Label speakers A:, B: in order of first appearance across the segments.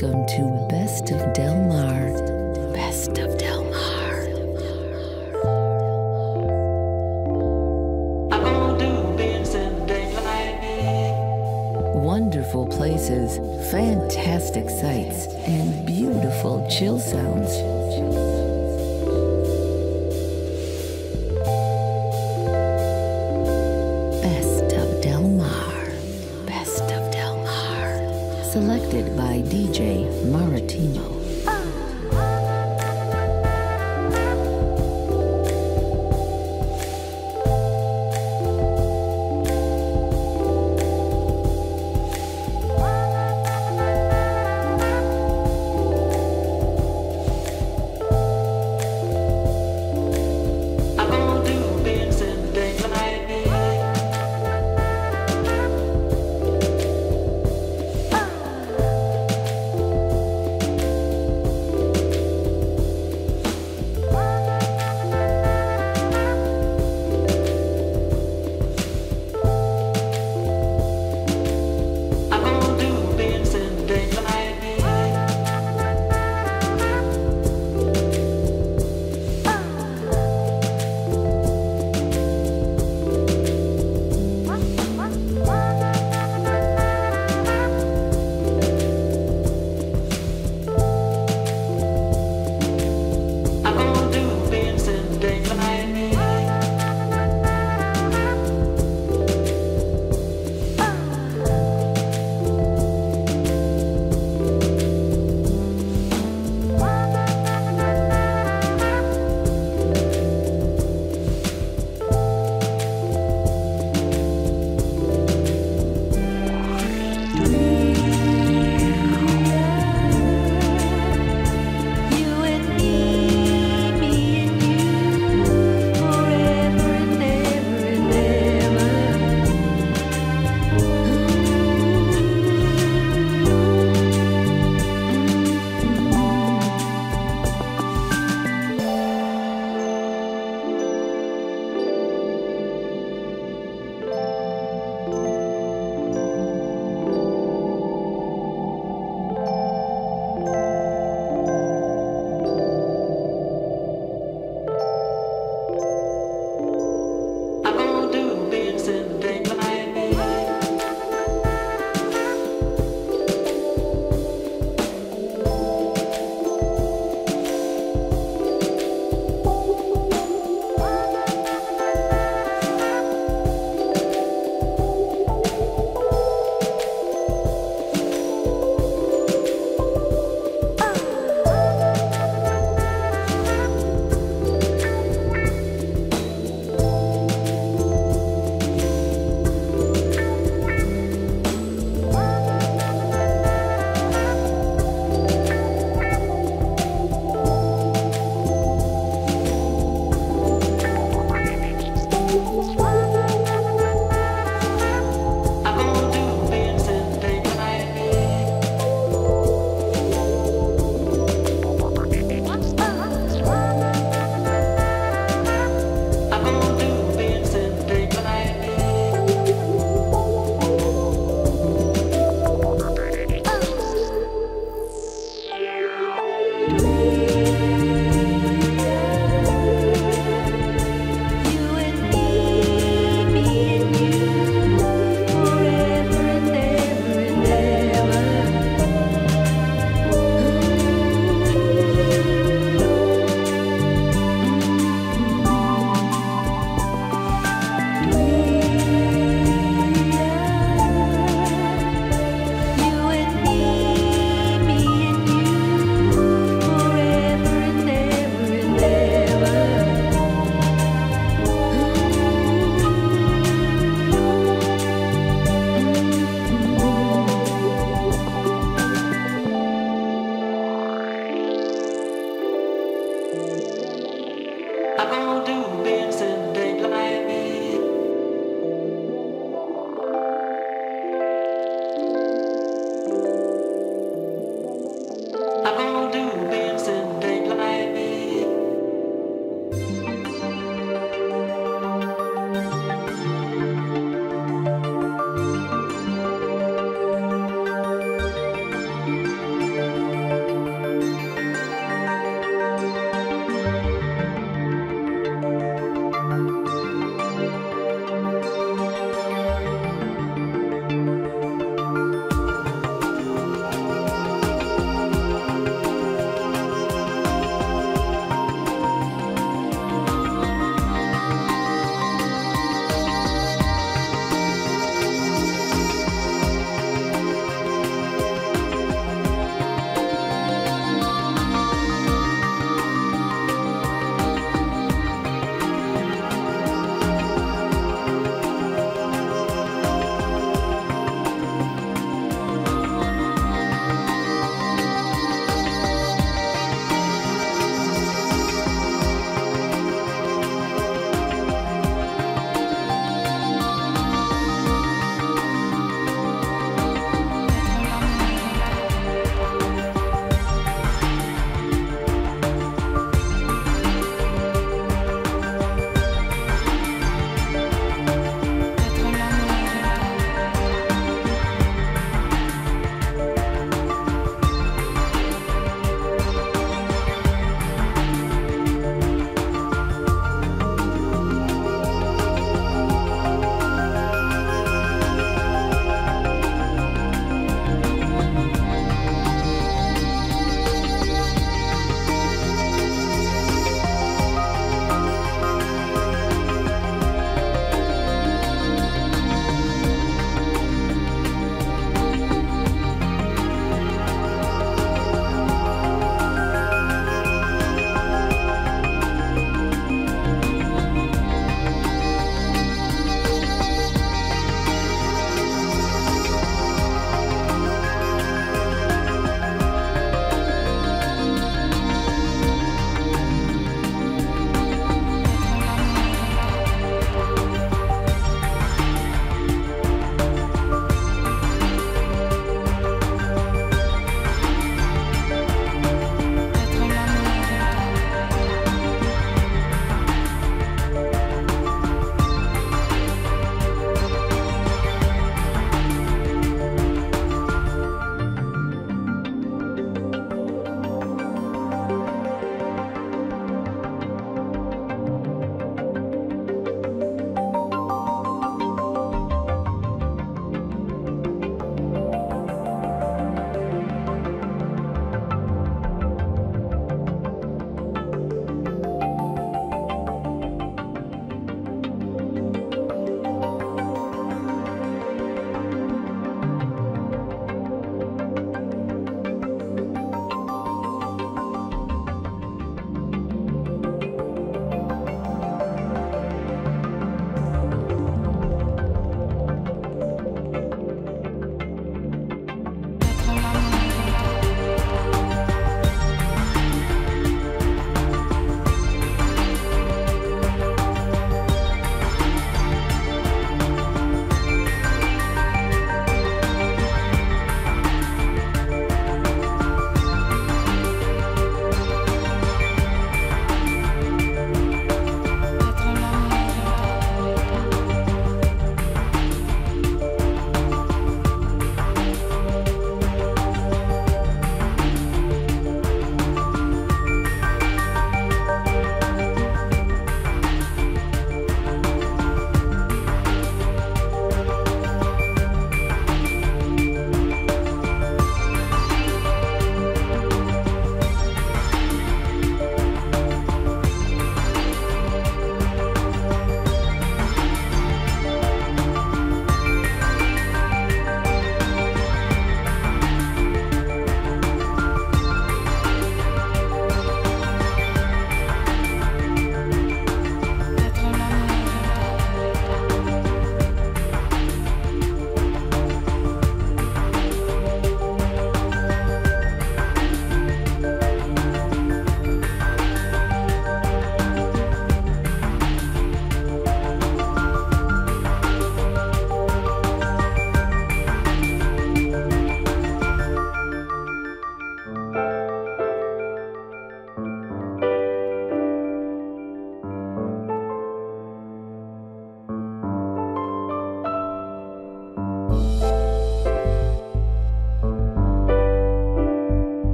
A: Welcome to Best of Del Mar. Best of Del Mar.
B: I'm gonna do this in the daylight.
A: Wonderful places, fantastic sights, and beautiful chill sounds. Best of Del Mar. Best of Del Mar. Selected by DJ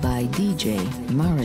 C: by DJ Maretimo.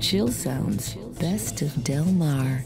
C: Chill sounds. Best of Del Mar.